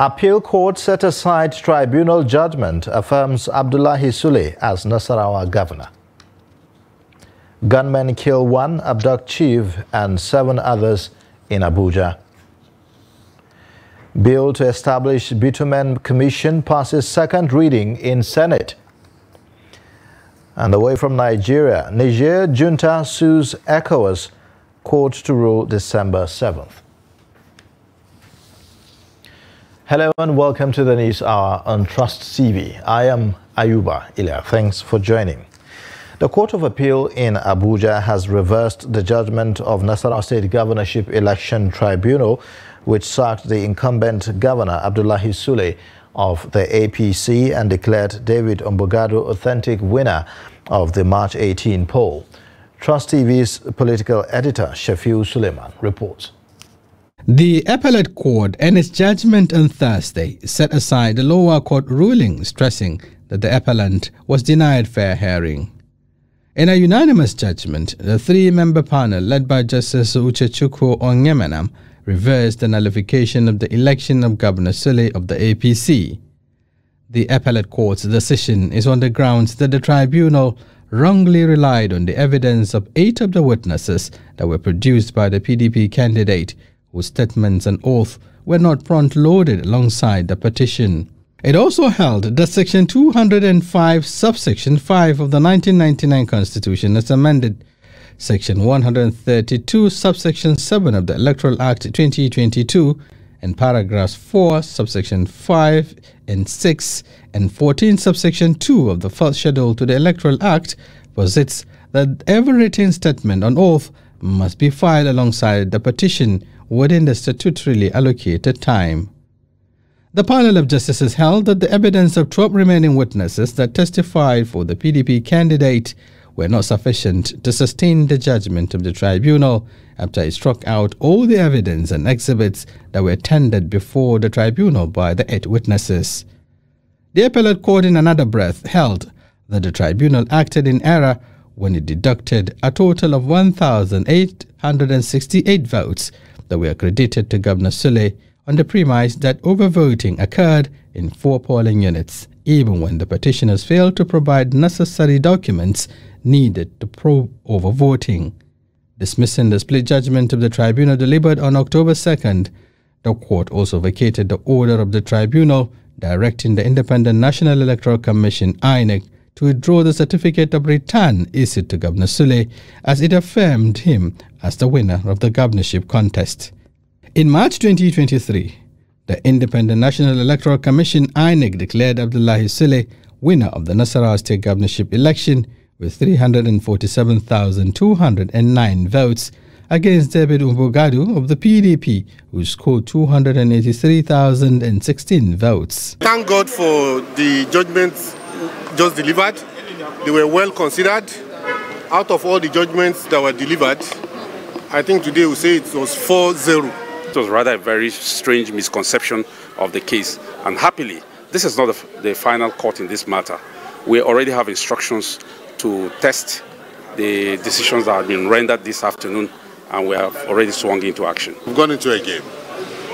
Appeal court set aside tribunal judgment affirms Abdullahi Sule as Nasarawa governor. Gunmen kill one, abduct chief and seven others in Abuja. Bill to establish bitumen commission passes second reading in Senate. And away from Nigeria, Niger junta sues ECOWAS court to rule December 7th. Hello and welcome to the News Hour on Trust TV. I am Ayuba Ilya. Thanks for joining. The Court of Appeal in Abuja has reversed the judgment of Nasarawa State Governorship Election Tribunal, which sacked the incumbent governor Abdullahi Sule of the APC and declared David Ombugadu authentic winner of the March 18 poll. Trust TV's political editor Shafiu Suleiman reports. The appellate court in its judgment on Thursday set aside the lower court ruling stressing that the appellant was denied fair hearing. In a unanimous judgment, the three-member panel led by Justice Uchechukwu Onyemenam reversed the nullification of the election of Governor Sule of the APC. The appellate court's decision is on the grounds that the tribunal wrongly relied on the evidence of eight of the witnesses that were produced by the PDP candidate whose statements and oath were not front-loaded alongside the petition. It also held that Section 205, subsection 5 of the 1999 Constitution as amended Section 132, subsection 7 of the Electoral Act 2022 and paragraphs 4, subsection 5 and 6 and 14, subsection 2 of the first schedule to the Electoral Act posits that every written statement on oath must be filed alongside the petition within the statutorily allocated time. The panel of justices held that the evidence of 12 remaining witnesses that testified for the PDP candidate were not sufficient to sustain the judgment of the tribunal after it struck out all the evidence and exhibits that were tendered before the tribunal by the eight witnesses. The appellate court in another breath held that the tribunal acted in error when it deducted a total of 1,868 votes that were credited to Governor Sule on the premise that overvoting occurred in four polling units, even when the petitioners failed to provide necessary documents needed to prove overvoting. Dismissing the split judgment of the tribunal delivered on October 2nd, the court also vacated the order of the tribunal directing the Independent National Electoral Commission INEC to withdraw the certificate of return issued to Governor Sule as it affirmed him as the winner of the governorship contest. In March 2023, the Independent National Electoral Commission INEC declared Abdullahi Sule winner of the Nasarawa State governorship election with 347,209 votes against David Ombugadu of the PDP, who scored 283,016 votes. Thank God for the judgments just delivered. They were well considered. Out of all the judgments that were delivered, I think today we say it was 4-0. It was rather a very strange misconception of the case. And happily, this is not the, the final court in this matter. We already have instructions to test the decisions that have been rendered this afternoon, and we have already swung into action. We've gone into a game,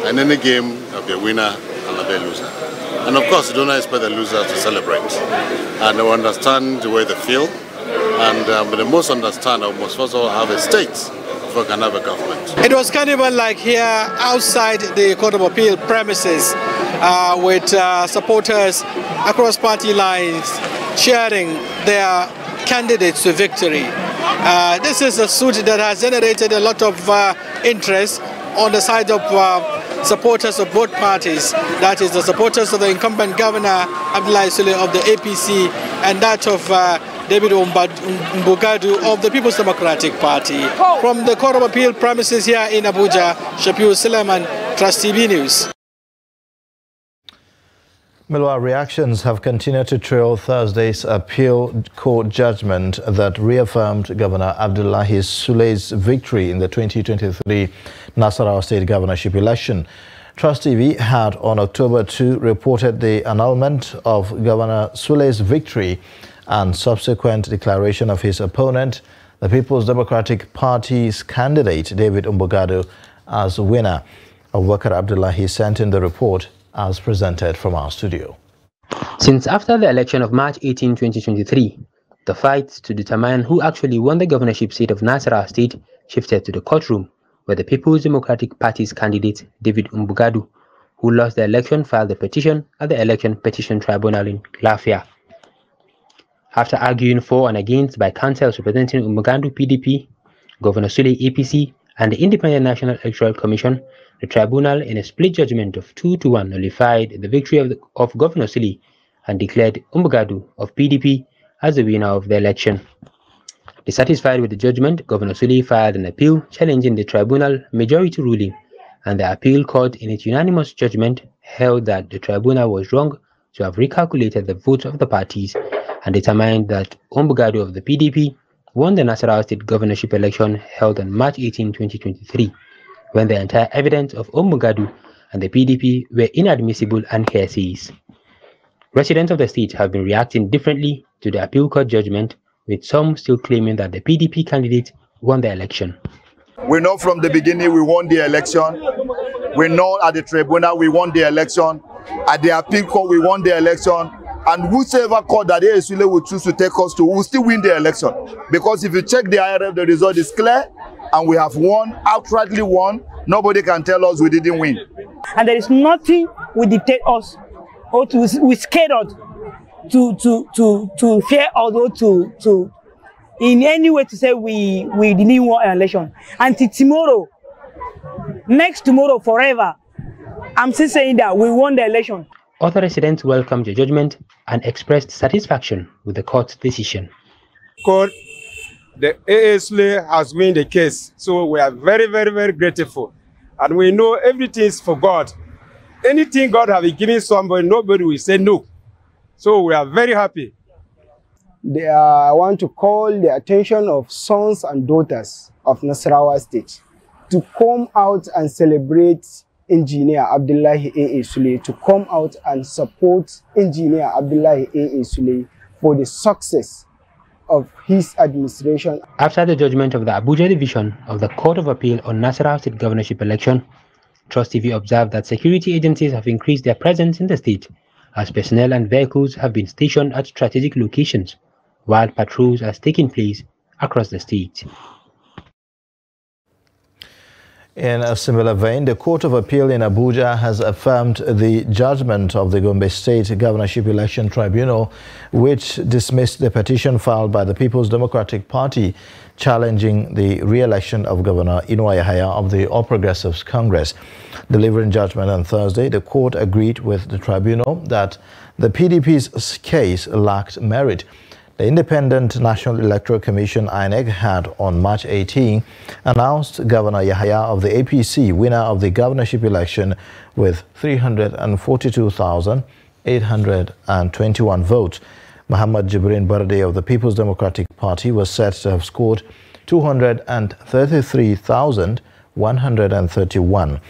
and in a game, there'll be a winner and there'll be a loser. And of course, you don't expect the loser to celebrate. And they understand the way they feel. And um, the most understand, I must first of all have a state a government. It was carnival like here outside the Court of Appeal premises uh, with uh, supporters across party lines cheering their candidates to victory. Uh, this is a suit that has generated a lot of uh, interest on the side of uh, supporters of both parties. That is the supporters of the incumbent governor Abdullahi Sule of the APC and that of uh, David Ombugadu of the People's Democratic Party. From the Court of Appeal premises here in Abuja, Shafiu Suleiman, Trust TV News. Meanwhile, reactions have continued to trail Thursday's appeal court judgment that reaffirmed Governor Abdullahi Sule's victory in the 2023 Nasarawa State governorship election. Trust TV had on October 2 reported the annulment of Governor Sule's victory and subsequent declaration of his opponent, the People's Democratic Party's candidate David Ombugadu, as winner. Abubakar Abdullahi sent in the report as presented from our studio. Since after the election of March 18, 2023, the fight to determine who actually won the governorship seat of Nasarawa State shifted to the courtroom, where the People's Democratic Party's candidate, David Ombugadu, who lost the election, filed a petition at the Election Petition Tribunal in Lafia. After arguing for and against by councils representing Ombugadu PDP, Governor Sule APC, and the Independent National Electoral Commission, the tribunal, in a split judgment of 2 to 1, nullified the victory of, the, of Governor Sule and declared Ombugadu of PDP as the winner of the election. Dissatisfied with the judgment, Governor Sule filed an appeal challenging the tribunal majority ruling, and the appeal court, in its unanimous judgment, held that the tribunal was wrong to have recalculated the votes of the parties and determined that Ombugadu of the PDP won the Nasarawa State governorship election held on March 18, 2023, when the entire evidence of Ombugadu and the PDP were inadmissible and hearsays. Residents of the state have been reacting differently to the appeal court judgment, with some still claiming that the PDP candidate won the election. We know from the beginning we won the election. We know at the tribunal we won the election. At the appeal court we won the election. And whichever court that ASULE will choose to take us to, will still win the election. Because if you check the IRF, the result is clear and we have won, outrightly won. Nobody can tell us we didn't win. And there is nothing will dictate us or to we scared us to to to to fear or to to in any way to say we we didn't win an election until tomorrow next tomorrow forever i'm still saying that we won the election other residents welcomed the judgment and expressed satisfaction with the court's decision. Court the ASLA has won the case so we are very very very grateful. And we know everything is for god. Anything god have given somebody nobody will say no. So we are very happy. They, uh, I want to call the attention of sons and daughters of Nasarawa State to come out and celebrate Engineer Abdullahi A. Sule, to come out and support Engineer Abdullahi A. Sule for the success of his administration. After the judgment of the Abuja division of the Court of Appeal on Nasarawa State governorship election, Trust TV observed that security agencies have increased their presence in the state as personnel and vehicles have been stationed at strategic locations while patrols are taking place across the state. In a similar vein, the Court of Appeal in Abuja has affirmed the judgment of the Gombe State Governorship Election Tribunal, which dismissed the petition filed by the People's Democratic Party challenging the re-election of Governor Inuwa Yahaya of the All Progressives Congress. Delivering judgment on Thursday, the court agreed with the tribunal that the PDP's case lacked merit the Independent National Electoral Commission INEC had on March 18 announced Governor Yahaya of the APC winner of the governorship election with 342,821 votes. Muhammad Jibrin Barde of the People's Democratic Party was said to have scored 233,131.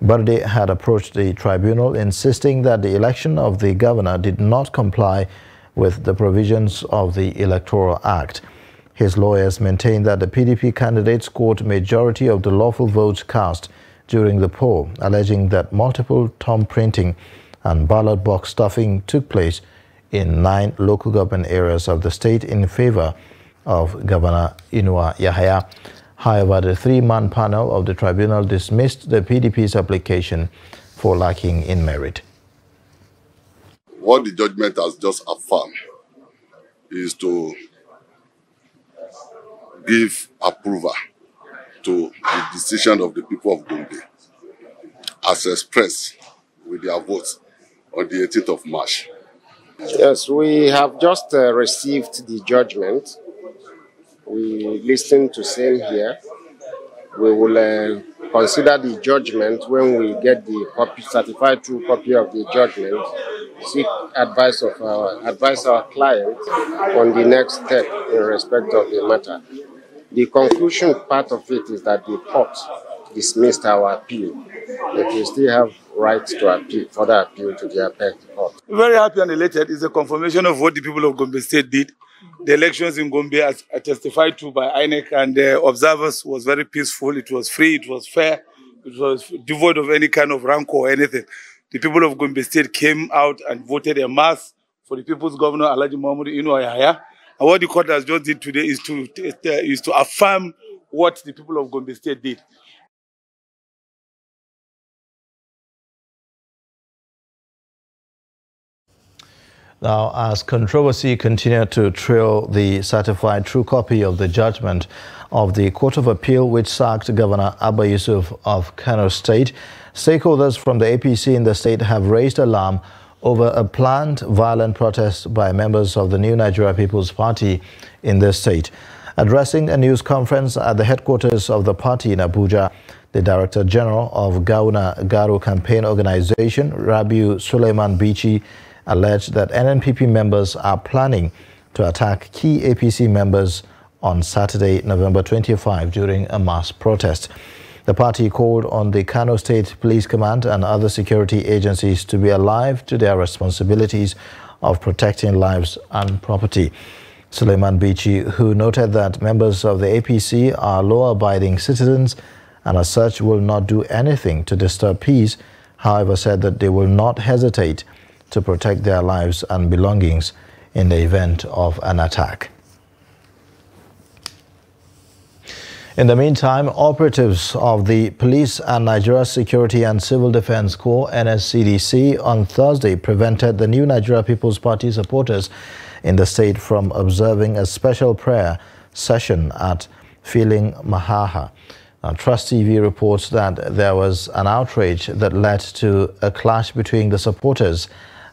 Barde had approached the tribunal insisting that the election of the governor did not comply with the provisions of the Electoral Act. His lawyers maintain that the PDP candidate scored majority of the lawful votes cast during the poll, alleging that multiple thumb printing and ballot box stuffing took place in nine local government areas of the state in favor of Governor Inuwa Yahaya. However, the three-man panel of the tribunal dismissed the PDP's application for lacking in merit what the judgment has just affirmed is to give approval to the decision of the people of Gombe as expressed with their votes on the 18th of March. Yes, we have just uh, received the judgment. We listened to same here. We will uh, consider the judgment when we get the copy, certified true copy of the judgment, seek advice of our advise our client on the next step in respect of the matter. The conclusion part of it is that the court dismissed our appeal, but we still have right to appeal, further appeal to the appellate court. Very happy and elated is the confirmation of what the people of Gombe State did. The elections in Gombe, as testified to by INEC and the observers, was very peaceful. It was free, it was fair, it was devoid of any kind of rancor or anything. the people of Gombe State came out and voted a mass for the people's governor, Alaji Mahmoud Inu. And what the court has just did today is to, uh, is to affirm what the people of Gombe State did. Now, as controversy continued to trail the certified true copy of the judgment of the Court of Appeal which sacked Governor Abba Yusuf of Kano State, stakeholders from the APC in the state have raised alarm over a planned violent protest by members of the New Nigeria People's Party in the state. Addressing a news conference at the headquarters of the party in Abuja, the Director General of Gawuna Garo Campaign Organization, Rabiu Suleiman Bichi, alleged that NNPP members are planning to attack key APC members on Saturday, November 25, during a mass protest. The party called on the Kano State Police Command and other security agencies to be alive to their responsibilities of protecting lives and property. Suleiman Bichi, who noted that members of the APC are law-abiding citizens and as such will not do anything to disturb peace, however said that they will not hesitate to protect their lives and belongings in the event of an attack. In the meantime, operatives of the Police and Nigeria Security and Civil Defense Corps NSCDC on Thursday prevented the new Nigeria People's Party supporters in the state from observing a special prayer session at Filin Mahaha. Now, Trust TV reports that there was an outrage that led to a clash between the supporters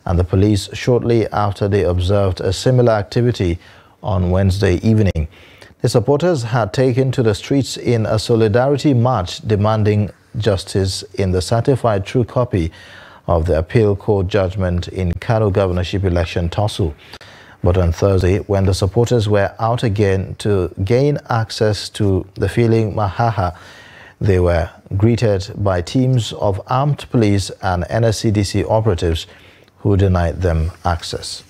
and the police shortly after they observed a similar activity on Wednesday evening. The supporters had taken to the streets in a solidarity march demanding justice in the certified true copy of the appeal court judgment in Kano governorship election tussle. But on Thursday, when the supporters were out again to gain access to the Filin Mahaha, they were greeted by teams of armed police and NSCDC operatives who denied them access.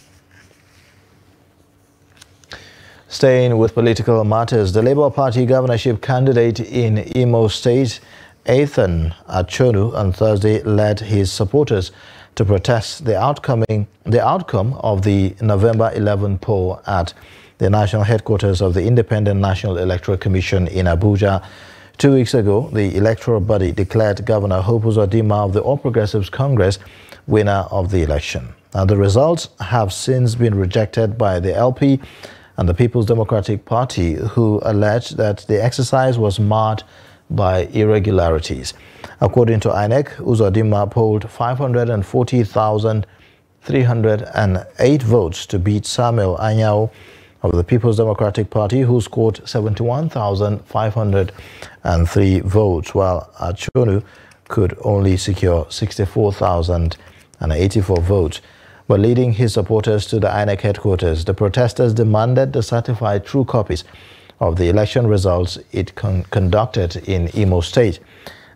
Staying with political matters, the Labour Party governorship candidate in Imo State, Athan Achonu, on Thursday led his supporters to protest the, outcoming, the outcome of the November 11 poll at the national headquarters of the Independent National Electoral Commission in Abuja. Two weeks ago, the electoral body declared Governor Hope Uzodinma of the All Progressives Congress winner of the election. Now, the results have since been rejected by the LP and the People's Democratic Party, who alleged that the exercise was marred by irregularities. According to INEC, Uzodinma polled 540,308 votes to beat Samuel Anyanwu of the People's Democratic Party, who scored 71,503 votes, while Achonu could only secure 64,000 and 84 votes. But leading his supporters to the INEC headquarters, the protesters demanded the certified true copies of the election results it con conducted in Imo State.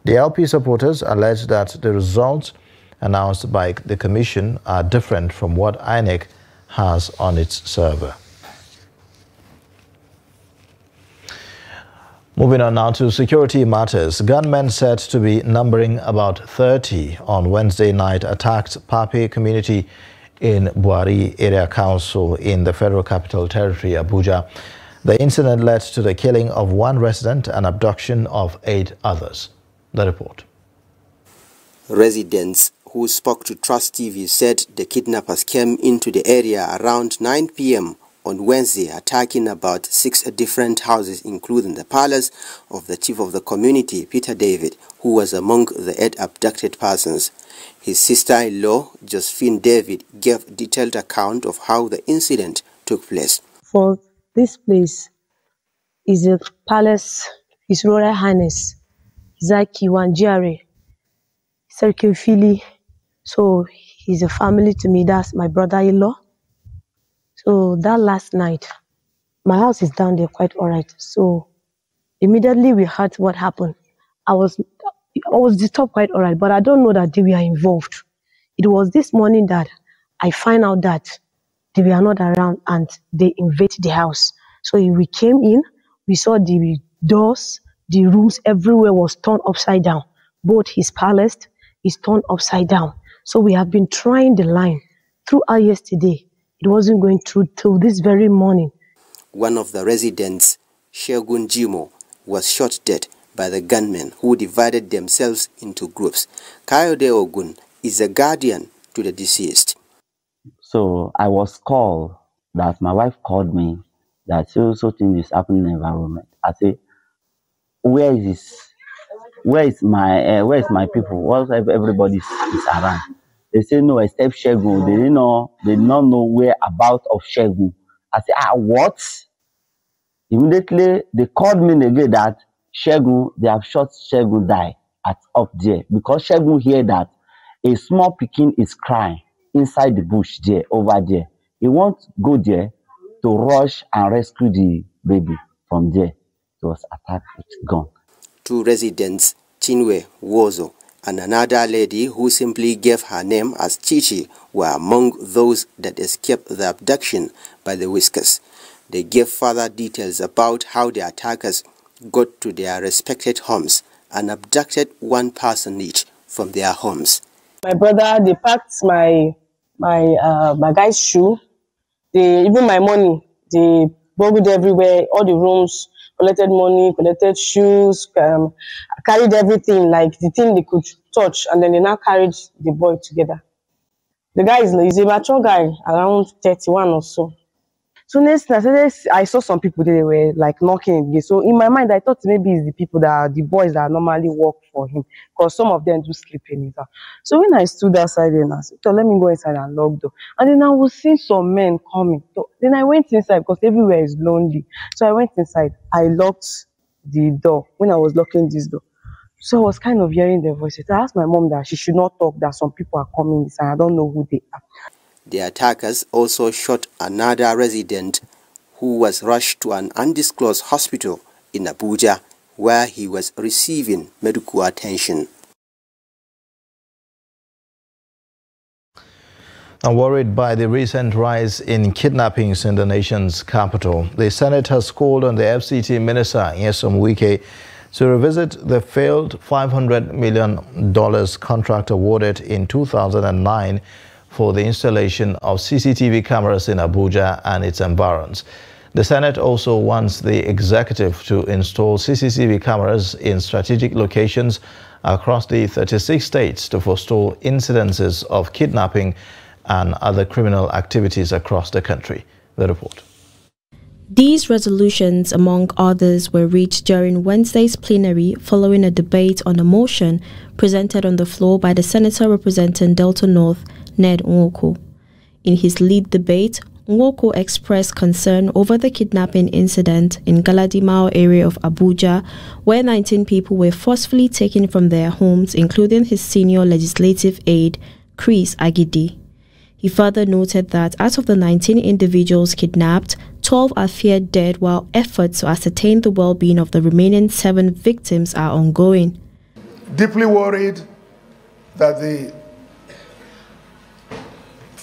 The LP supporters alleged that the results announced by the commission are different from what INEC has on its server. Moving on now to security matters. Gunmen said to be numbering about 30 on Wednesday night attacked Pape community in Bwari Area Council in the Federal Capital Territory, Abuja. The incident led to the killing of one resident and abduction of eight others. The report. Residents who spoke to Trust TV said the kidnappers came into the area around 9 p.m on Wednesday attacking about six different houses including the palace of the chief of the community, Peter David, who was among the eight abducted persons. His sister-in-law, Josephine David, gave detailed account of how the incident took place. For this place is the palace, His Royal Highness Zaki Wanjiare, Serkefili. So he's a family to me, that's my brother-in-law. So that last night, my house is down there quite all right. So immediately we heard what happened. I was I was disturbed quite all right, but I don't know that they were involved. It was this morning that I find out that they were not around and they invaded the house. So we came in, we saw the doors, the rooms everywhere was turned upside down. Both his palace is turned upside down. So we have been trying the line throughout yesterday. It wasn't going through till this very morning. One of the residents, Shegun Jimo, was shot dead by the gunmen who divided themselves into groups. Kayode Ogun is a guardian to the deceased. So I was called that my wife called me that so so thing is happening in the environment. I say, where is this? Where is my uh, where is my people? What everybody is, is around? They say no, except Shegun. They didn't know. They did not know where about of Shegun. I say, ah, what? Immediately they called me again that Shegun, they have shot Shegun die at up there because Shegun hear that a small pekin is crying inside the bush there over there. He won't go there to rush and rescue the baby from there. He was attacked with gun. Two residents, Chinwe Wozo and another lady who simply gave her name as Chichi were among those that escaped the abduction by the whiskers. They gave further details about how the attackers got to their respected homes and abducted one person each from their homes. My brother, they packed my my uh, my guy's shoe. They even my money. They burgled everywhere, all the rooms, collected money, collected shoes, um, carried everything like the thing they could touch, and then they now carried the boy together. The guy is he's a mature guy, around 31 or so. So next, I, saw some people they were like knocking. So in my mind, I thought maybe it's the people that are the boys that normally work for him, because some of them do sleep in his house. So when I stood outside and I said, let me go inside and lock door. And then I was seeing some men coming. So then I went inside because everywhere is lonely. So I went inside. I locked the door when I was locking this door. So I was kind of hearing their voices. I asked my mom that she should not talk, that some people are coming inside. I don't know who they are. The attackers also shot another resident who was rushed to an undisclosed hospital in Abuja where he was receiving medical attention. Now, worried by the recent rise in kidnappings in the nation's capital, the Senate has called on the FCT Minister, Nyesom Wike, to revisit the failed $500 million contract awarded in 2009 for the installation of CCTV cameras in Abuja and its environs. The Senate also wants the executive to install CCTV cameras in strategic locations across the 36 states to forestall incidences of kidnapping and other criminal activities across the country. The report. These resolutions, among others, were reached during Wednesday's plenary following a debate on a motion presented on the floor by the senator representing Delta North, Ned Nwoko. In his lead debate, Nwoko expressed concern over the kidnapping incident in Galadimawa area of Abuja, where 19 people were forcefully taken from their homes, including his senior legislative aide, Chris Agidi. He further noted that out of the 19 individuals kidnapped, 12 are feared dead while efforts to ascertain the well-being of the remaining seven victims are ongoing. Deeply worried that the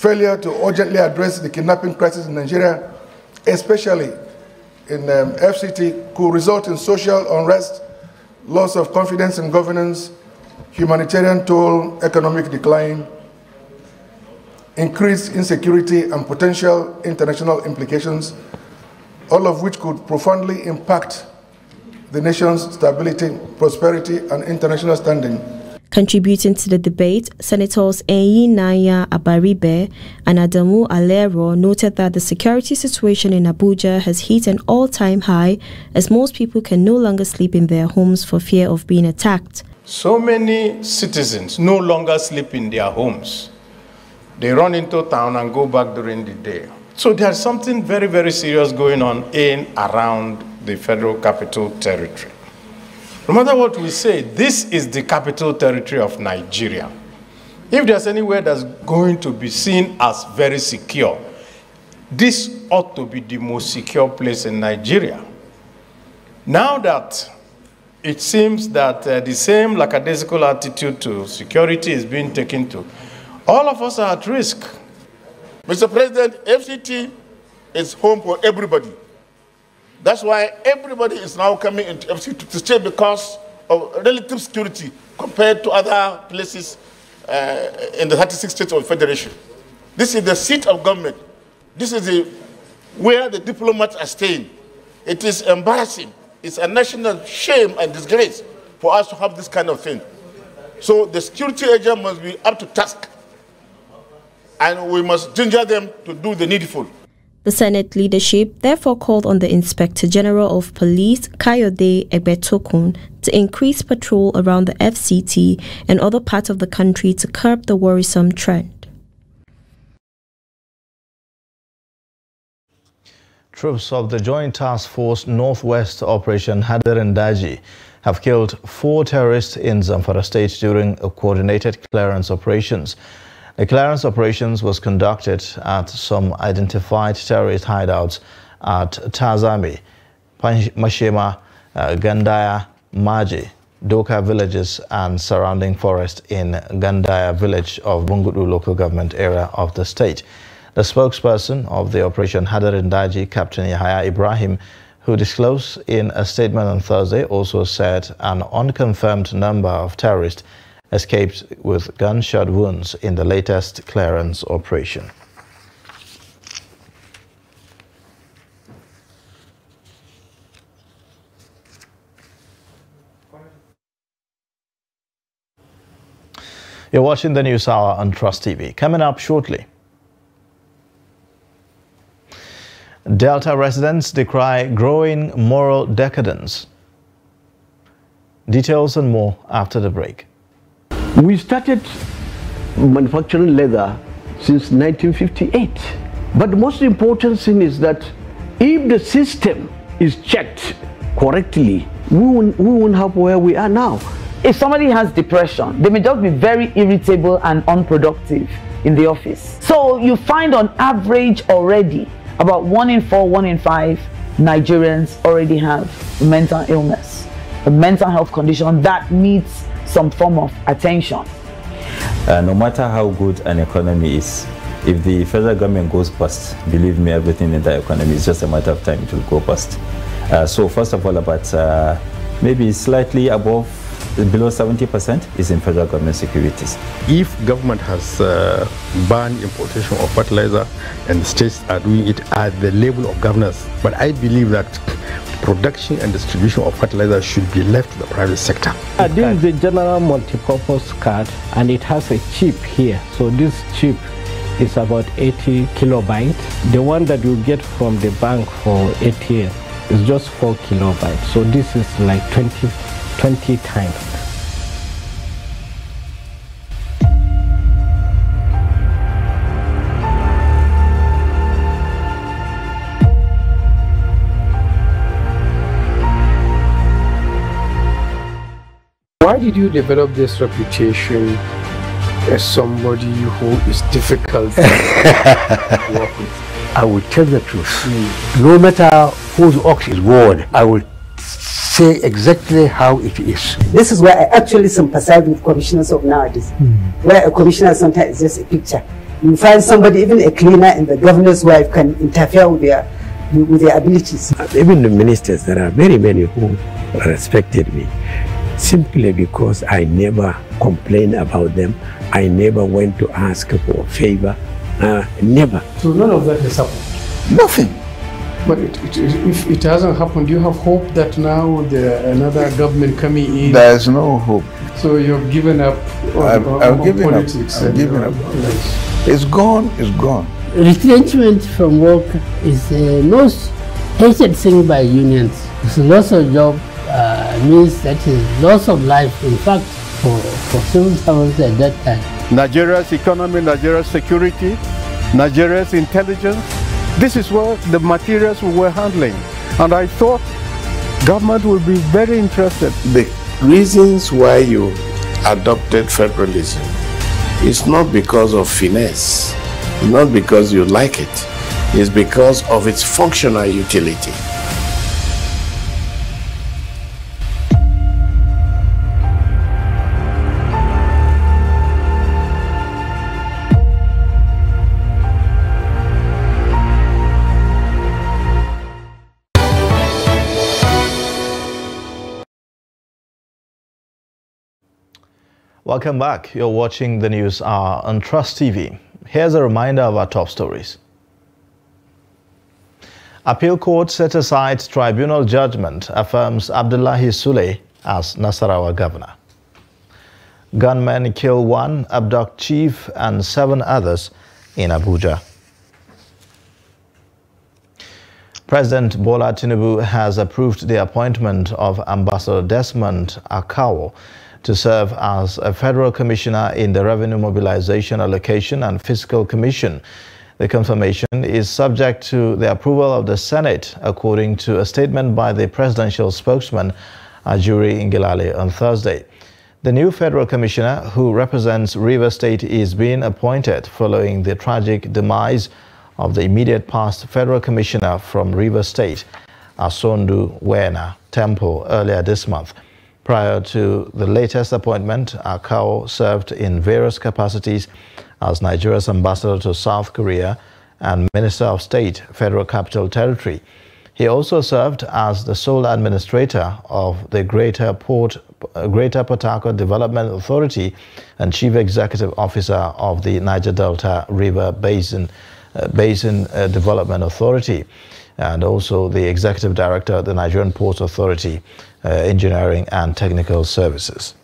failure to urgently address the kidnapping crisis in Nigeria, especially in um, FCT, could result in social unrest, loss of confidence in governance, humanitarian toll, economic decline, increased insecurity and potential international implications, all of which could profoundly impact the nation's stability, prosperity, and international standing. Contributing to the debate, Senators Enyinnaya Abaribe and Adamu Aliero noted that the security situation in Abuja has hit an all-time high as most people can no longer sleep in their homes for fear of being attacked. So many citizens no longer sleep in their homes they run into town and go back during the day. So there's something very, very serious going on in around the federal capital territory. No matter what we say, this is the capital territory of Nigeria. If there's anywhere that's going to be seen as very secure, this ought to be the most secure place in Nigeria. Now that it seems that uh, the same lackadaisical attitude to security is being taken to all of us are at risk. Mr. President, FCT is home for everybody. That's why everybody is now coming into FCT to stay because of relative security compared to other places uh, in the 36 states of federation. This is the seat of government. This is the, where the diplomats are staying. It is embarrassing. It's a national shame and disgrace for us to have this kind of thing. So the security agent must be up to task. And we must ginger them to do the needful. The Senate leadership therefore called on the Inspector General of Police, Kayode Egbetokun, to increase patrol around the FCT and other parts of the country to curb the worrisome trend. Troops of the Joint Task Force Northwest Operation Hadarin Daji have killed four terrorists in Zamfara State during a coordinated clearance operations. The clearance operations was conducted at some identified terrorist hideouts at Tazami, Mashema, uh, Gandaya, Maji, Doka villages and surrounding forest in Gandaya village of Bungudu local government area of the state. The spokesperson of the operation Hadarin Daji, Captain Yahya Ibrahim, who disclosed in a statement on Thursday, also said an unconfirmed number of terrorists escaped with gunshot wounds in the latest clearance operation. You're watching the News Hour on Trust TV. Coming up shortly. Delta residents decry growing moral decadence. Details and more after the break. We started manufacturing leather since 1958. But the most important thing is that if the system is checked correctly, we won't, we won't have where we are now. If somebody has depression, they may just be very irritable and unproductive in the office. So you find on average already about one in four, one in five Nigerians already have mental illness, a mental health condition that needs some form of attention. Uh, no matter how good an economy is, if the federal government goes bust, believe me, everything in the economy is just a matter of time it will go bust. Uh, so first of all, about uh, maybe slightly above, below 70% is in federal government securities. If government has uh, banned importation of fertilizer and states are doing it at the level of governance, but I believe that production and distribution of fertilizer should be left to the private sector. Uh, this is the general multi-purpose card and it has a chip here. So this chip is about 80 kilobytes. The one that you get from the bank for ATM is just 4 kilobytes. So this is like 20, 20 times. Why did you develop this reputation as somebody who is difficult to work with? I will tell the truth. Mm. No matter whose ox is worn, I will say exactly how it is. This is where I actually sympathize with commissioners of nowadays, mm. where a commissioner sometimes is just a picture. You find somebody, even a cleaner and the governor's wife can interfere with their with their abilities. Even the ministers, there are very many who respected me simply because I never complained about them. I never went to ask for a favor. Uh, never. So none of that has happened? Nothing. But it, it, if it hasn't happened, do you have hope that now the another government coming in? There's no hope. So you've given up on, I've, on, I've on given politics? Up. I've given up. It's gone, it's gone. Retrenchment from work is the most hated thing by unions. It's loss of job uh, means that is loss of life, in fact, for, for civil servants at that time. Nigeria's economy, Nigeria's security, Nigeria's intelligence. This is what the materials we were handling. And I thought government would be very interested. The reasons why you adopted federalism is not because of finesse, not because you like it, it's because of its functional utility. Welcome back. You're watching the news hour on Trust TV. Here's a reminder of our top stories. Appeal court set aside tribunal judgment affirms Abdullahi Sule as Nasarawa governor. Gunmen kill one, abduct chief and seven others in Abuja. President Bola Tinubu has approved the appointment of Ambassador Desmond Akawor to serve as a federal commissioner in the Revenue Mobilization Allocation and Fiscal Commission. The confirmation is subject to the approval of the Senate, according to a statement by the presidential spokesman, Ajuri Ngelale, on Thursday. The new federal commissioner, who represents River State, is being appointed following the tragic demise of the immediate past federal commissioner from River State, Asondu Wena Temple, earlier this month. Prior to the latest appointment, Akawor served in various capacities as Nigeria's ambassador to South Korea and Minister of State, Federal Capital Territory. He also served as the sole administrator of the Greater Port, Greater Port Harcourt Development Authority and chief executive officer of the Niger Delta River Basin uh, Basin uh, Development Authority and also the executive director of the Nigerian Ports Authority, uh, Engineering and Technical Services.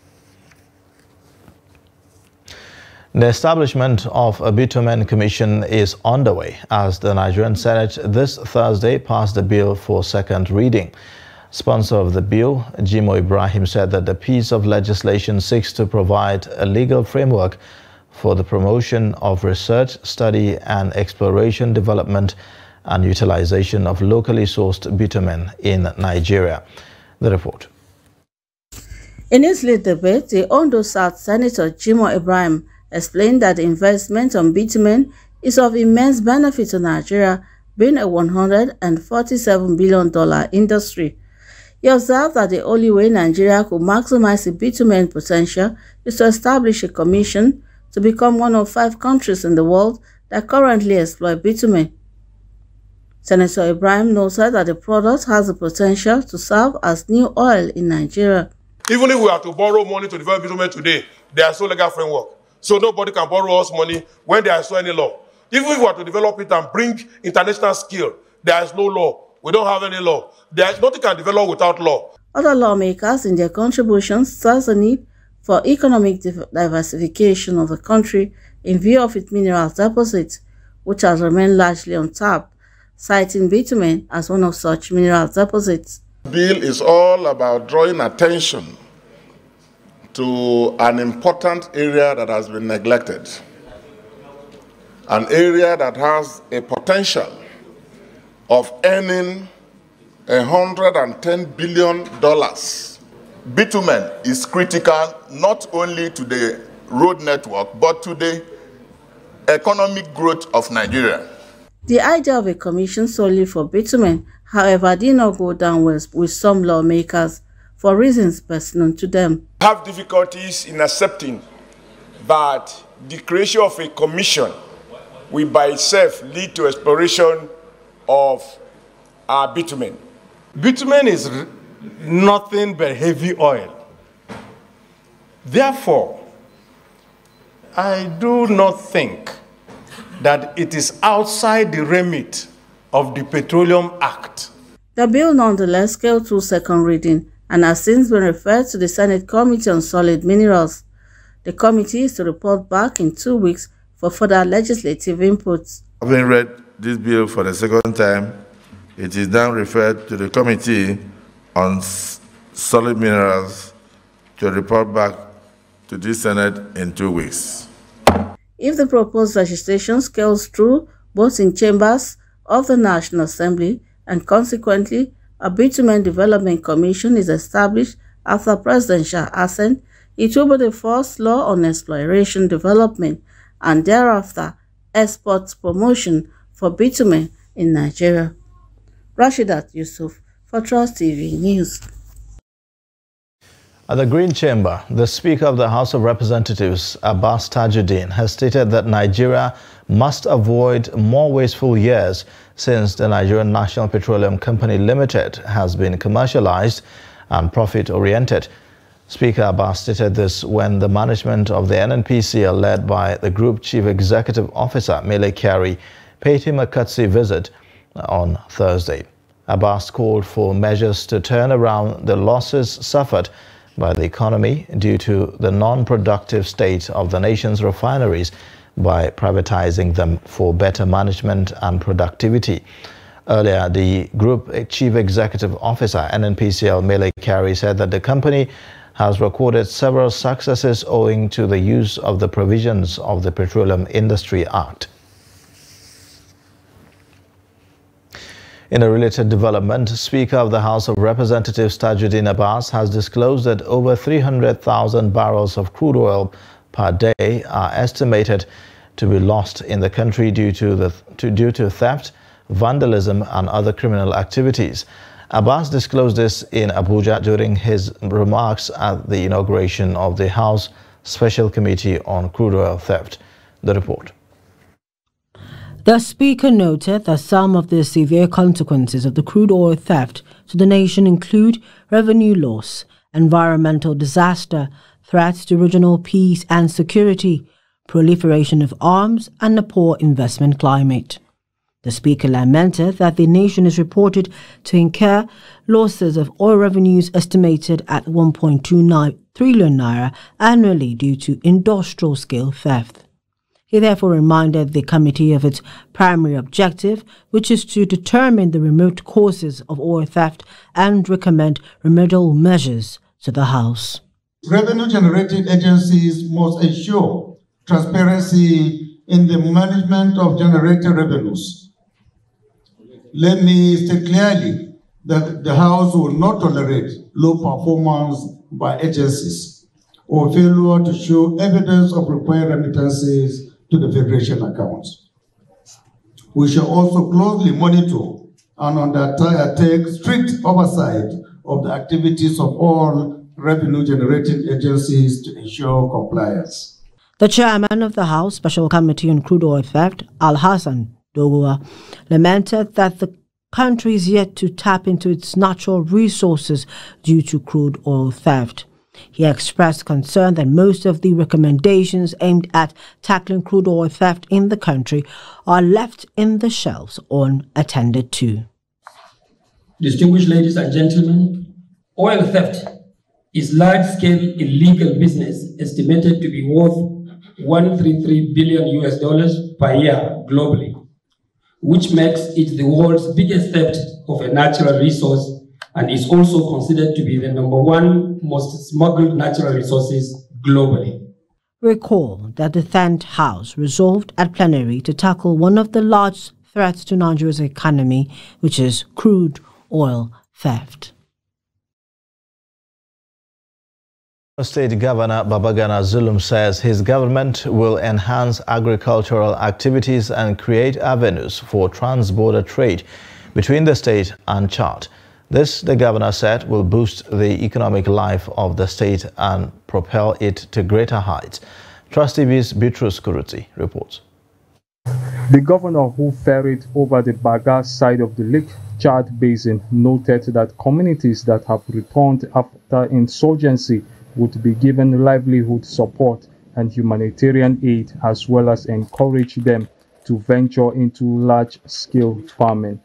The establishment of a bitumen commission is underway as the Nigerian Senate this Thursday passed the bill for second reading. Sponsor of the bill, Jimoh Ibrahim, said that the piece of legislation seeks to provide a legal framework for the promotion of research, study, and exploration development and utilization of locally sourced bitumen in Nigeria. The report. In his lead debate, the Ondo South Senator Jimoh Ibrahim explained that the investment on bitumen is of immense benefit to Nigeria, being a $147 billion industry. He observed that the only way Nigeria could maximize the bitumen potential is to establish a commission to become one of five countries in the world that currently exploit bitumen. Senator Ibrahim noted that the product has the potential to serve as new oil in Nigeria. Even if we are to borrow money to develop bitumen today, there is no legal framework. So nobody can borrow us money when there is no any law. Even if we are to develop it and bring international skill, there is no law. We don't have any law. There is nothing can develop without law. Other lawmakers in their contributions stress the need for economic diversification of the country in view of its mineral deposits, which has remained largely untapped, citing bitumen as one of such mineral deposits. The bill is all about drawing attention to an important area that has been neglected, an area that has a potential of earning $110 billion bitumen is critical not only to the road network, but to the economic growth of Nigeria. The idea of a commission solely for bitumen, however, did not go down well with some lawmakers for reasons personal to them. Have difficulties in accepting that the creation of a commission will by itself lead to exploration of uh, our bitumen. Bitumen is nothing but heavy oil. Therefore, I do not think that it is outside the remit of the Petroleum Act. The bill nonetheless scaled to second reading and has since been referred to the Senate Committee on Solid Minerals. The committee is to report back in two weeks for further legislative inputs. Having read this bill for the second time, it is now referred to the Committee on Solid Minerals to report back to the Senate in two weeks. If the proposed legislation scales through both in chambers of the National Assembly and consequently a bitumen development commission is established after presidential assent, it will be the first law on exploration development and thereafter export promotion for bitumen in Nigeria. Rashidat Yusuf for Trust TV News. At the Green Chamber, the Speaker of the House of Representatives, Abbas Tajuddin, has stated that Nigeria must avoid more wasteful years since the Nigerian National Petroleum Company Limited has been commercialized and profit-oriented. Speaker Abbas stated this when the management of the NNPCL led by the Group Chief Executive Officer Mele Kyari paid him a courtesy visit on Thursday. Abbas called for measures to turn around the losses suffered by the economy due to the non-productive state of the nation's refineries by privatizing them for better management and productivity. Earlier, the Group Chief Executive Officer, NNPCL Mele Kyari, said that the company has recorded several successes owing to the use of the provisions of the Petroleum Industry Act. In a related development, Speaker of the House of Representatives Tajudeen Abbas has disclosed that over 300,000 barrels of crude oil per day are estimated to be lost in the country due to, the, to, due to theft, vandalism and other criminal activities. Abbas disclosed this in Abuja during his remarks at the inauguration of the House Special Committee on Crude Oil Theft. The report. The Speaker noted that some of the severe consequences of the crude oil theft to the nation include revenue loss, environmental disaster, threats to regional peace and security, proliferation of arms, and a poor investment climate. The Speaker lamented that the nation is reported to incur losses of oil revenues estimated at 1.29 trillion naira annually due to industrial scale theft. He therefore reminded the committee of its primary objective, which is to determine the remote causes of oil theft and recommend remedial measures to the House. Revenue generating agencies must ensure transparency in the management of generated revenues let me state clearly that the House will not tolerate low performance by agencies or failure to show evidence of required remittances to the Federation accounts. We shall also closely monitor and undertake strict oversight of the activities of all revenue generating agencies to ensure compliance. The chairman of the House Special Committee on Crude Oil Theft, Al Hassan Doguwa, lamented that the country is yet to tap into its natural resources due to crude oil theft. He expressed concern that most of the recommendations aimed at tackling crude oil theft in the country are left in the shelves unattended to. Distinguished ladies and gentlemen, oil theft is large-scale illegal business estimated to be worth 133 billion US dollars per year globally which makes it the world's biggest theft of a natural resource and is also considered to be the number one most smuggled natural resources globally. Recall that the Thant House resolved at plenary to tackle one of the large threats to Nigeria's economy, which is crude oil theft. State Governor Babagana Zulum says his government will enhance agricultural activities and create avenues for trans-border trade between the state and Chad. This, the governor said, will boost the economic life of the state and propel it to greater heights. Trust TV's Bitrus Kuruti reports. The governor who ferried over the Baga side of the Lake Chad Basin noted that communities that have returned after insurgency would be given livelihood support and humanitarian aid as well as encourage them to venture into large-scale farming.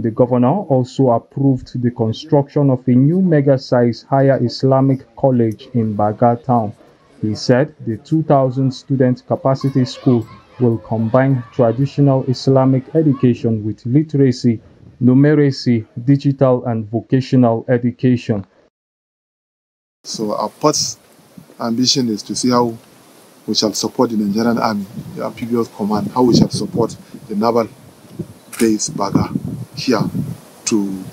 The governor also approved the construction of a new mega-size higher Islamic college in Baga town. He said the 2,000 student capacity school will combine traditional Islamic education with literacy, numeracy, digital and vocational education. So our first ambition is to see how we shall support the Nigerian Army, the amphibious command, how we shall support the naval base Baga here to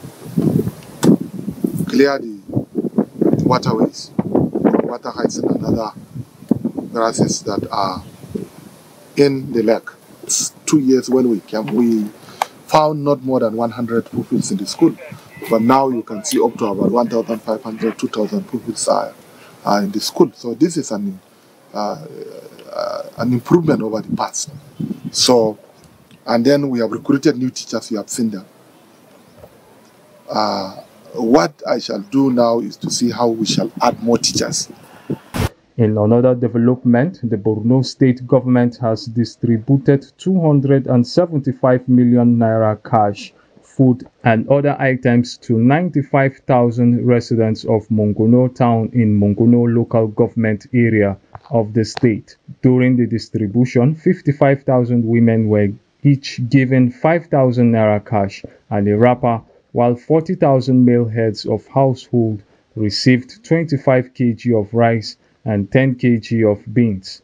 clear the waterways, water heights and other grasses that are in the lake. It's two years when we came, we found not more than 100 pupils in the school. But now you can see up to about 1,500, 2,000 pupils are, are in the school. So this is an, uh, uh, an improvement over the past. So, and then we have recruited new teachers, you have seen them. Uh, What I shall do now is to see how we shall add more teachers. In another development, the Borno state government has distributed 275 million naira cash, food, and other items to 95,000 residents of Monguno town in Monguno local government area of the state. During the distribution, 55,000 women were each given 5,000 naira cash and a wrapper, while 40,000 male heads of household received 25 kg of rice and 10 kg of beans.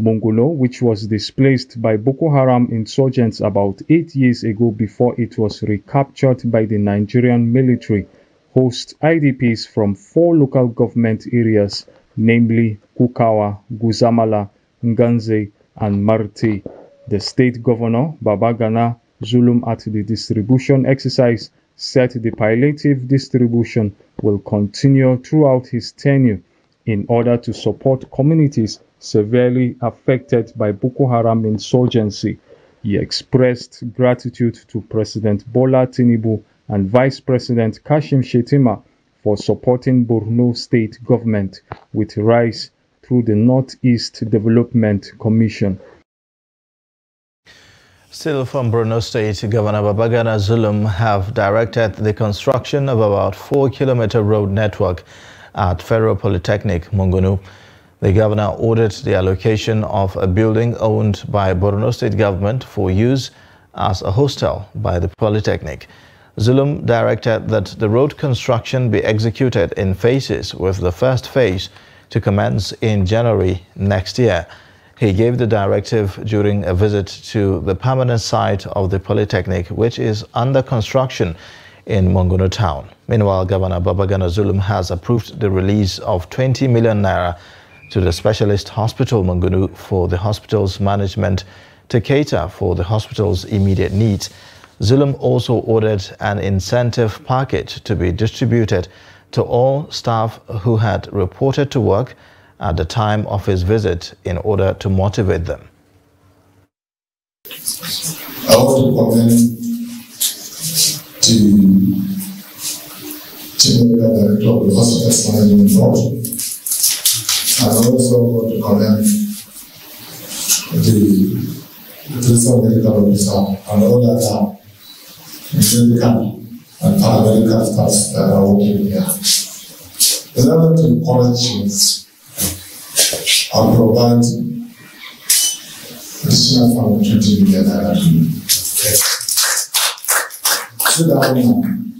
Monguno, which was displaced by Boko Haram insurgents about eight years ago before it was recaptured by the Nigerian military, hosts IDPs from four local government areas, namely Kukawa, Guzamala, Nganzai, and Marte. The state governor, Babagana Zulum, at the distribution exercise, said the palliative distribution will continue throughout his tenure in order to support communities severely affected by Boko Haram insurgency. He expressed gratitude to President Bola Tinubu and Vice President Kashim Shettima for supporting Borno state government with rice through the Northeast Development Commission. Still from Borno State, Governor Babagana Zulum have directed the construction of about four-kilometer road network at Federal Polytechnic, Monguno. The governor ordered the allocation of a building owned by Borno State government for use as a hostel by the Polytechnic. Zulum directed that the road construction be executed in phases with the first phase to commence in January next year. He gave the directive during a visit to the permanent site of the Polytechnic, which is under construction in Monguno town. Meanwhile, Governor Babagana Zulum has approved the release of 20 million naira to the specialist hospital Monguno for the hospital's management to cater for the hospital's immediate needs. Zulum also ordered an incentive package to be distributed to all staff who had reported to work at the time of his visit in order to motivate them. I want to commend to Chief Medical Director of the Hospital's Management Board. I also want to commend the Principal Medical Officer and all other uh, medical and paramedical staff that are working here. In order to encourage you and provide additional fund 20 million naira to you. Sit down and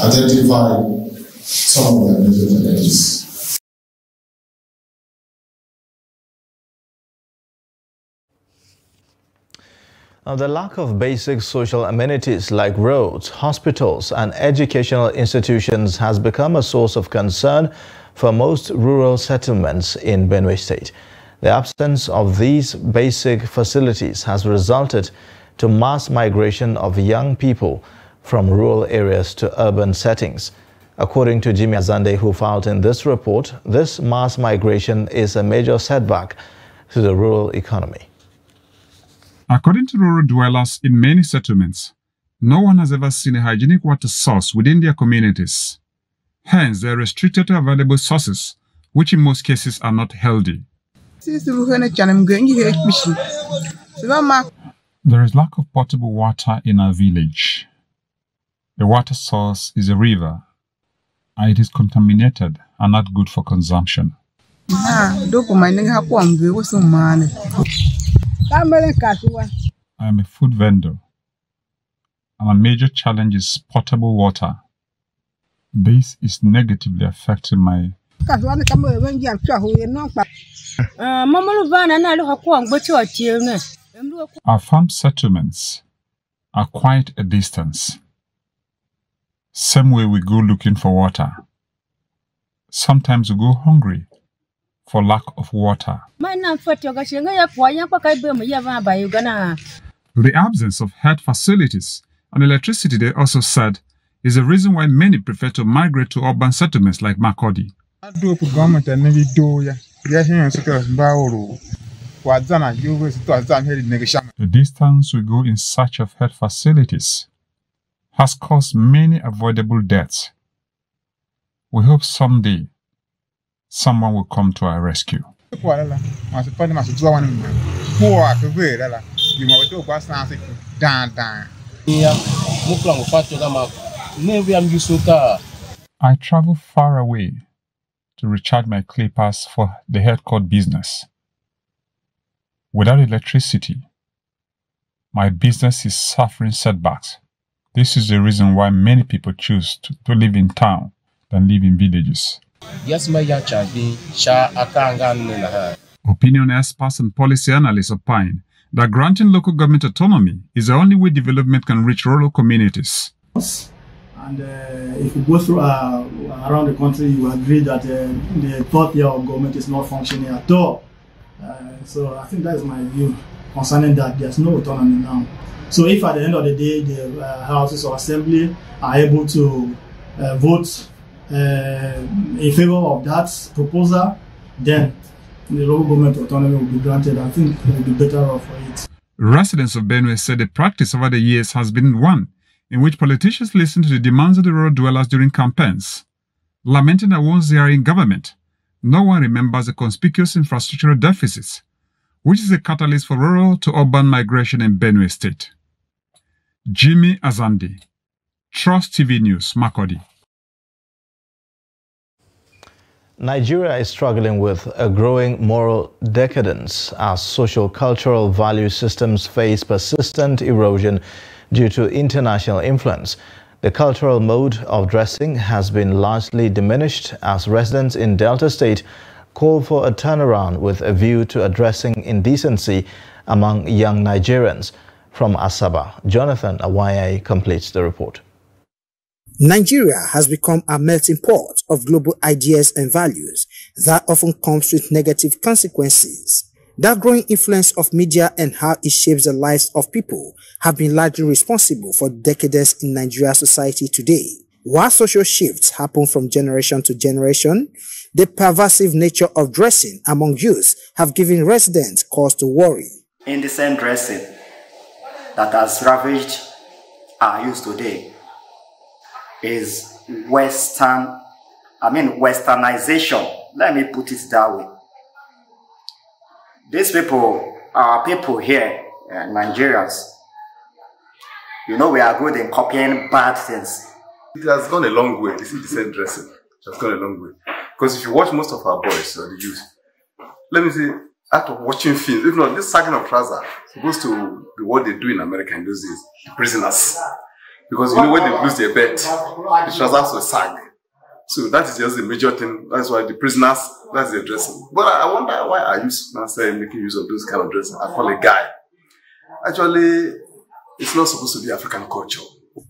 identify some of the major challenges. Now, the lack of basic social amenities like roads, hospitals, and educational institutions has become a source of concern for most rural settlements in Benue State. The absence of these basic facilities has resulted to mass migration of young people from rural areas to urban settings. According to Jimmy Azande, who filed in this report, this mass migration is a major setback to the rural economy. According to rural dwellers in many settlements, no one has ever seen a hygienic water source within their communities. Hence, they are restricted to available sources, which in most cases are not healthy. There is lack of potable water in our village. The water source is a river, and it is contaminated and not good for consumption. I am a food vendor, and my major challenge is potable water. This is negatively affecting my Our farm settlements are quite a distance. Same way we go looking for water. Sometimes we go hungry for lack of water. The absence of health facilities and electricity, they also said, is the reason why many prefer to migrate to urban settlements like Makurdi. The distance we go in search of health facilities has caused many avoidable deaths. We hope someday someone will come to our rescue. I travel far away to recharge my clippers for the headquarters business. Without electricity, my business is suffering setbacks. This is the reason why many people choose to, to live in town than live in villages. Opinion experts and policy analysts opine that granting local government autonomy is the only way development can reach rural communities. And uh, if you go through uh, around the country, you agree that uh, the third year of government is not functioning at all. Uh, so I think that is my view concerning that. There's no autonomy now. So if at the end of the day the uh, houses of assembly are able to uh, vote in favor of that proposal, then the local government autonomy will be granted. I think it will be better off for it. Residents of Benue said the practice over the years has been one in which politicians listen to the demands of the rural dwellers during campaigns, lamenting that once they are in government, no one remembers the conspicuous infrastructural deficits, which is a catalyst for rural to urban migration in Benue State. Jimmy Azandi, Trust TV News, Makurdi. Nigeria is struggling with a growing moral decadence as social cultural value systems face persistent erosion due to international influence. The cultural mode of dressing has been largely diminished as residents in Delta State call for a turnaround with a view to addressing indecency among young Nigerians. From Asaba, Jonathan Awaye completes the report. Nigeria has become a melting pot of global ideas and values that often comes with negative consequences. That growing influence of media and how it shapes the lives of people have been largely responsible for decadence in Nigeria's society today. While social shifts happen from generation to generation, the pervasive nature of dressing among youth have given residents cause to worry. Indecent dressing that has ravaged our youth today is Western, I mean Westernization. Let me put it that way. These people are people here, uh, Nigerians. You know, we are good in copying bad things. It has gone a long way. This is decent dressing. It has gone a long way. Because if you watch most of our boys or the youth, let me say, out of watching films, if not, this sagging of trousers supposed to be what they do in America in those days, prisoners. Because you know when they lose their bet, the trousers will sag. So that is just the major thing. That's why the prisoners, that's their dressing. But I wonder why are you now saying making use of those kind of dressing? I call a guy. Actually, it's not supposed to be African culture.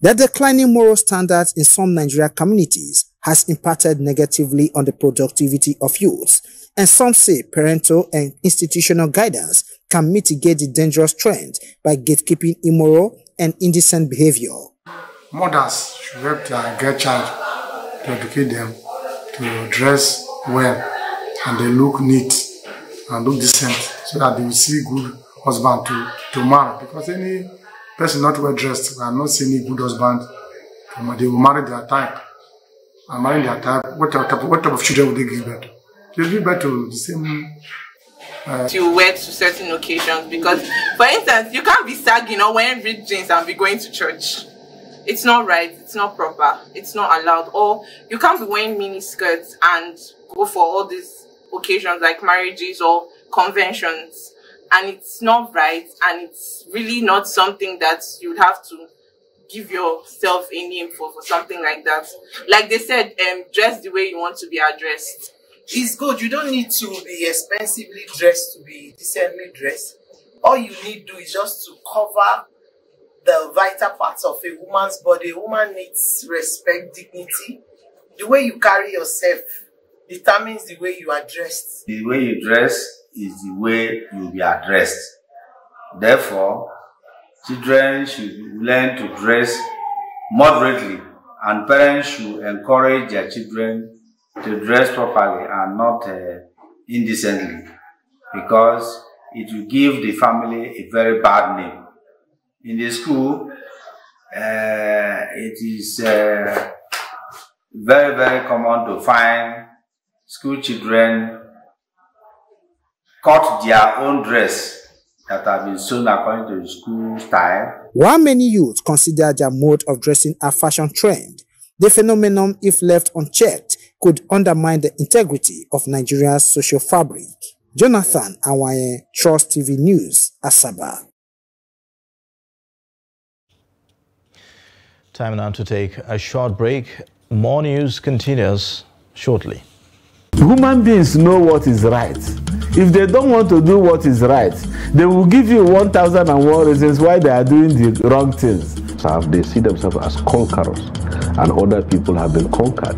The declining moral standards in some Nigerian communities has impacted negatively on the productivity of youths, and some say parental and institutional guidance can mitigate the dangerous trend by gatekeeping immoral and indecent behavior. Mothers should help their girl child to educate them to dress well and they look neat and look decent so that they will see good husband to, to marry. Because any person not well dressed will not see any good husband, they will marry their type. And marrying their type, what type, of, what type of children will they give birth to? They give birth to the same uh, to wear to certain occasions because for instance you can't be sagging or wearing ripped jeans and be going to church it's not right it's not proper it's not allowed. Or you can't be wearing mini skirts and go for all these occasions like marriages or conventions. And it's not right and it's really not something that you'd have to give yourself a name for for something like that. Like they said um dress the way you want to be addressed. It's good you don't need to be expensively dressed to be decently dressed. All you need to do is just to cover the vital parts of a woman's body. A woman needs respect, dignity. The way you carry yourself determines the way you are dressed. The way you dress is the way you'll be addressed. Therefore, children should learn to dress moderately and parents should encourage their children to dress properly and not uh, indecently because it will give the family a very bad name in the school, uh, it is uh, very, very common to find school children cut their own dress that have been sewn according to the school style. While many youths consider their mode of dressing a fashion trend, the phenomenon, if left unchecked, could undermine the integrity of Nigeria's social fabric. Jonathan Awaye, Trust TV News, Asaba. Time now to take a short break. More news continues shortly. Human beings know what is right. If they don't want to do what is right, they will give you 1001 reasons why they are doing the wrong things. So they see themselves as conquerors, and other people have been conquered.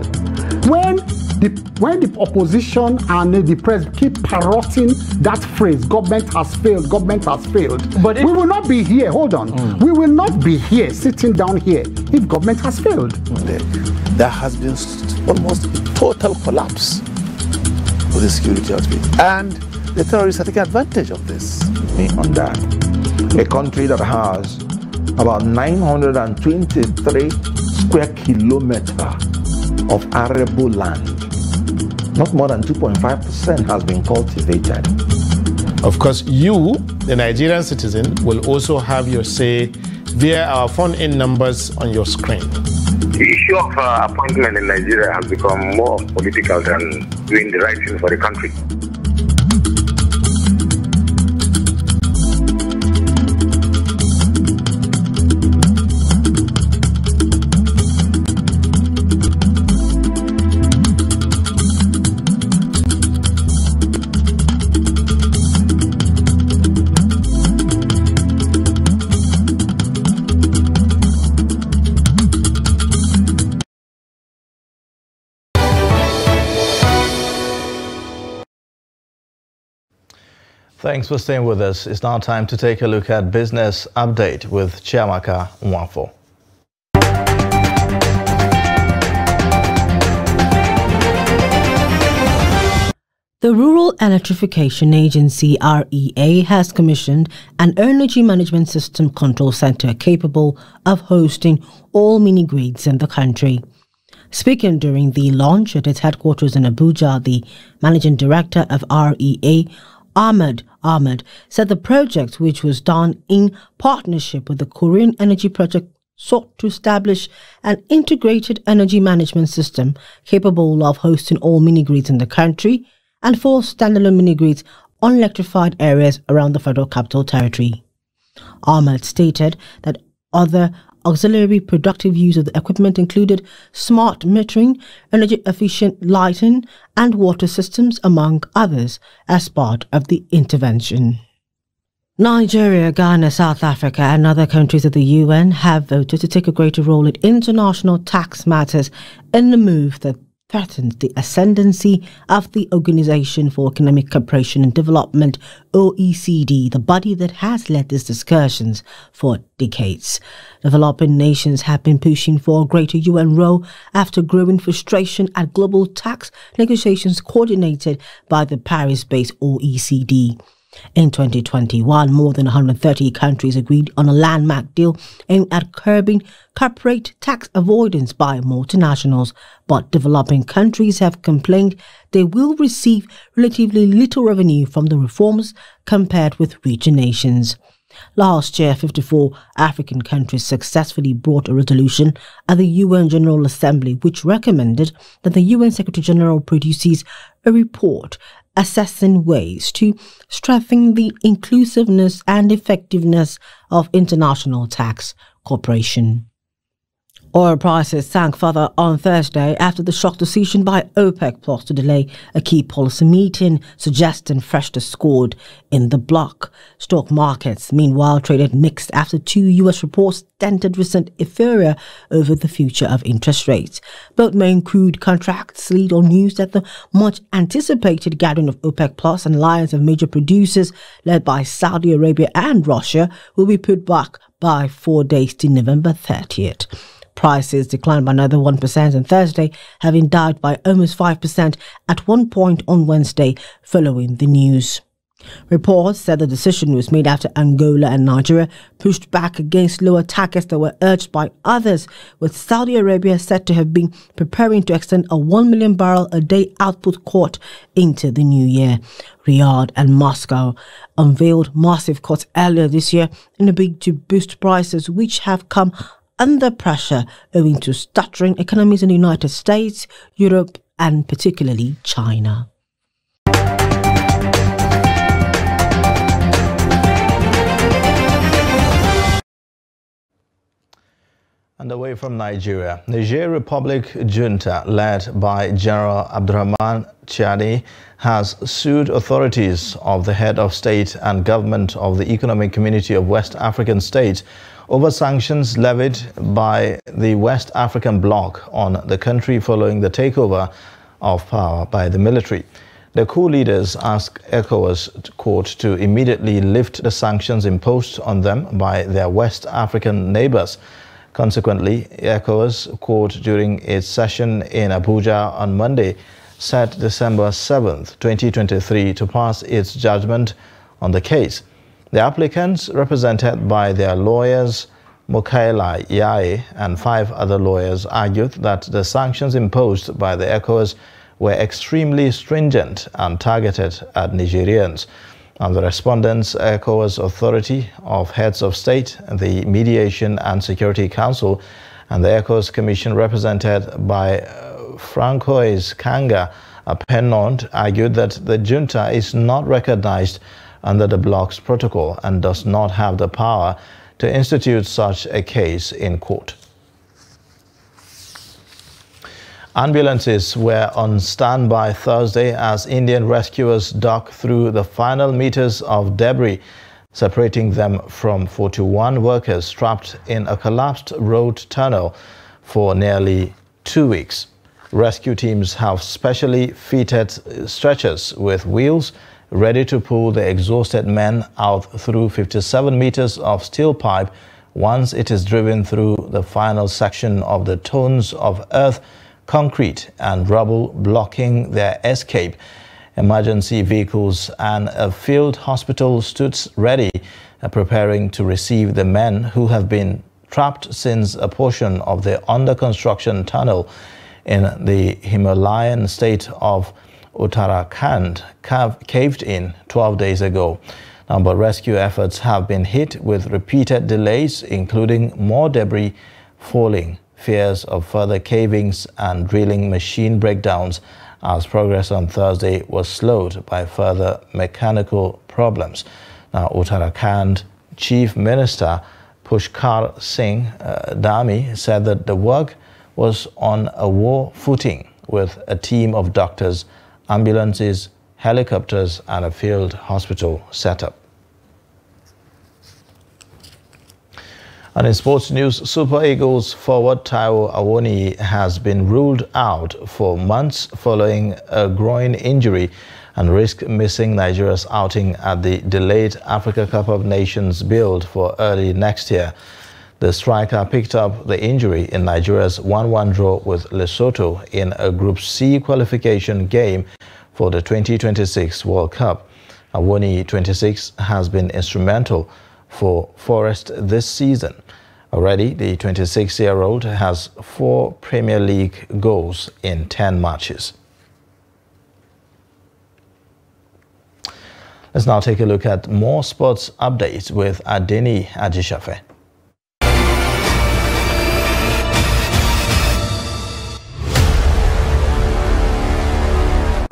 When the, when the opposition and the press keep parroting that phrase, government has failed, government has failed, but we will not be here, hold on, mm. we will not be here, sitting down here, if government has failed. There, there has been almost total collapse of the security outfit. And the terrorists are taking advantage of this. On that, a country that has about 923 square kilometer of arable land, not more than 2.5% has been cultivated. Of course, you, the Nigerian citizen, will also have your say via our phone in numbers on your screen. The issue of uh, appointment in Nigeria has become more political than doing the right thing for the country. Thanks for staying with us. It's now time to take a look at business update with Chiamaka Nwafo. The Rural Electrification Agency REA has commissioned an energy management system control center capable of hosting all mini grids in the country. Speaking during the launch at its headquarters in Abuja, the managing director of REA, Ahmed Ahmed said the project, which was done in partnership with the Korean Energy Project, sought to establish an integrated energy management system capable of hosting all mini grids in the country and four standalone mini grids on electrified areas around the Federal Capital Territory. Ahmed stated that other Auxiliary productive use of the equipment included smart metering, energy efficient lighting, and water systems, among others, as part of the intervention. Nigeria, Ghana, South Africa, and other countries of the UN have voted to take a greater role in international tax matters in the move that threatens the ascendancy of the Organization for Economic Cooperation and Development, OECD, the body that has led these discussions for decades. Developing nations have been pushing for a greater UN role after growing frustration at global tax negotiations coordinated by the Paris based OECD. In 2021, more than 130 countries agreed on a landmark deal aimed at curbing corporate tax avoidance by multinationals, but developing countries have complained they will receive relatively little revenue from the reforms compared with richer nations. Last year, 54 African countries successfully brought a resolution at the UN General Assembly which recommended that the UN Secretary General produces a report assessing ways to strengthen the inclusiveness and effectiveness of international tax cooperation. Oil prices sank further on Thursday after the shock decision by OPEC Plus to delay a key policy meeting, suggesting fresh discord in the bloc. Stock markets, meanwhile, traded mixed after two U.S. reports dented recent euphoria over the future of interest rates. Both main crude contracts lead on news that the much anticipated gathering of OPEC Plus and alliance of major producers, led by Saudi Arabia and Russia, will be put back by four days to November 30th. Prices declined by another 1% on Thursday, having died by almost 5% at one point on Wednesday following the news. Reports said the decision was made after Angola and Nigeria pushed back against lower targets that were urged by others, with Saudi Arabia said to have been preparing to extend a 1 million barrel a day output quota into the new year. Riyadh and Moscow unveiled massive cuts earlier this year in a bid to boost prices, which have come under pressure owing to stuttering economies in the United States, Europe, and particularly China. And away from Nigeria, Niger Republic junta led by General Abdurrahman Tchiani has sued authorities of the head of state and government of the Economic Community of West African States over sanctions levied by the West African bloc on the country following the takeover of power by the military. The coup leaders asked ECOWAS court to immediately lift the sanctions imposed on them by their West African neighbors. Consequently, ECOWAS court during its session in Abuja on Monday set December 7, 2023 to pass its judgment on the case. The applicants, represented by their lawyers, Mukaila Yae and five other lawyers, argued that the sanctions imposed by the ECOWAS were extremely stringent and targeted at Nigerians. And the respondents ECOWAS Authority of Heads of State, the Mediation and Security Council, and the ECOWAS Commission represented by uh, Francois Kanga Penont argued that the junta is not recognized under the bloc's protocol and does not have the power to institute such a case in court. Ambulances were on standby Thursday as Indian rescuers dug through the final meters of debris, separating them from 41 workers trapped in a collapsed road tunnel for nearly two weeks. Rescue teams have specially fitted stretchers with wheels ready to pull the exhausted men out through 57 meters of steel pipe once it is driven through the final section of the tons of earth concrete and rubble blocking their escape. Emergency vehicles and a field hospital stood ready, uh, preparing to receive the men who have been trapped since a portion of the under construction tunnel in the Himalayan state of Uttarakhand caved in 12 days ago. Now, but rescue efforts have been hit with repeated delays, including more debris falling fears of further cavings and drilling machine breakdowns as progress on Thursday was slowed by further mechanical problems. Now, Uttarakhand Chief Minister Pushkar Singh uh, Dhami said that the work was on a war footing with a team of doctors, ambulances, helicopters, and a field hospital set up. And in sports news, Super Eagles forward Taiwo Awoniyi has been ruled out for months following a groin injury and risk missing Nigeria's outing at the delayed Africa Cup of Nations build for early next year. The striker picked up the injury in Nigeria's 1-1 draw with Lesotho in a Group C qualification game for the 2026 World Cup. Awoniyi, 26, has been instrumental for Forest this season. Already, the 26-year-old has four Premier League goals in 10 matches. Let's now take a look at more sports updates with Adeni Ajishafe.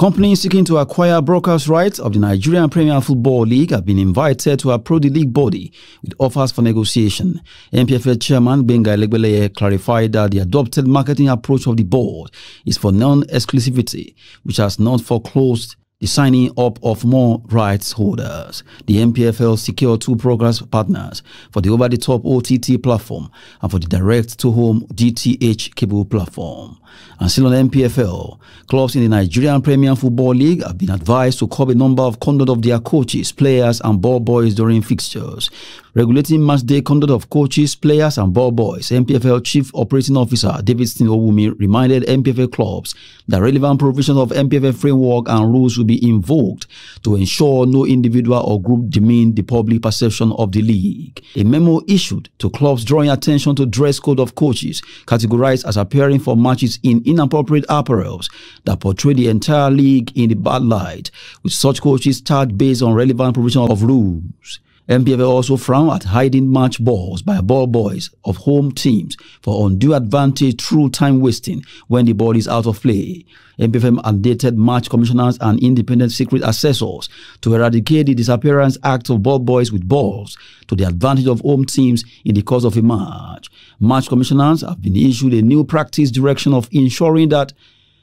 Companies seeking to acquire broadcast rights of the Nigerian Premier Football League have been invited to approach the league body with offers for negotiation. NPFL Chairman Gbenga Elegbeleye clarified that the adopted marketing approach of the board is for non-exclusivity, which has not foreclosed the signing up of more rights holders. The NPFL secured two progress partners for the over-the-top OTT platform and for the direct-to-home DTH cable platform. And still on NPFL, clubs in the Nigerian Premier Football League have been advised to curb a number of conduct of their coaches, players, and ball boys during fixtures. Regulating match day conduct of coaches, players, and ball boys, NPFL Chief Operating Officer David Owumi reminded NPFL clubs that relevant provisions of NPFL framework and rules will be invoked to ensure no individual or group demean the public perception of the league. A memo issued to clubs drawing attention to dress code of coaches categorized as appearing for matches in inappropriate apparels that portray the entire league in the bad light, with such coaches charged based on relevant provision of rules. NPFL also frowned at hiding match balls by ball boys of home teams for undue advantage through time wasting when the ball is out of play. NPFL mandated match commissioners and independent secret assessors to eradicate the disappearance act of ball boys with balls to the advantage of home teams in the course of a match. Match commissioners have been issued a new practice direction of ensuring that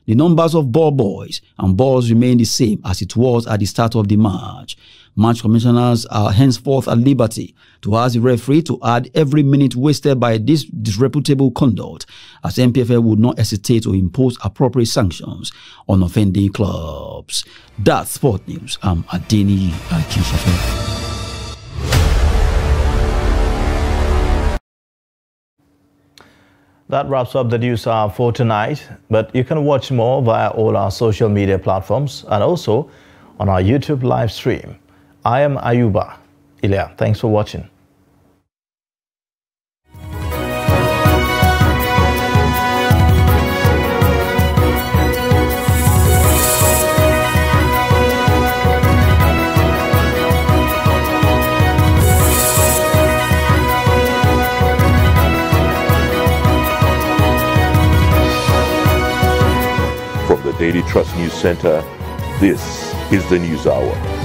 the numbers of ball boys and balls remain the same as it was at the start of the match. Match commissioners are henceforth at liberty to ask the referee to add every minute wasted by this disreputable conduct, as NPFL would not hesitate to impose appropriate sanctions on offending clubs. That's Sport News. I'm Adeni Akinsafe. That wraps up the news hour for tonight, but you can watch more via all our social media platforms and also on our YouTube live stream. I am Ayuba. Ilya, thanks for watching. From the Daily Trust News Center, this is the News Hour.